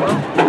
Well.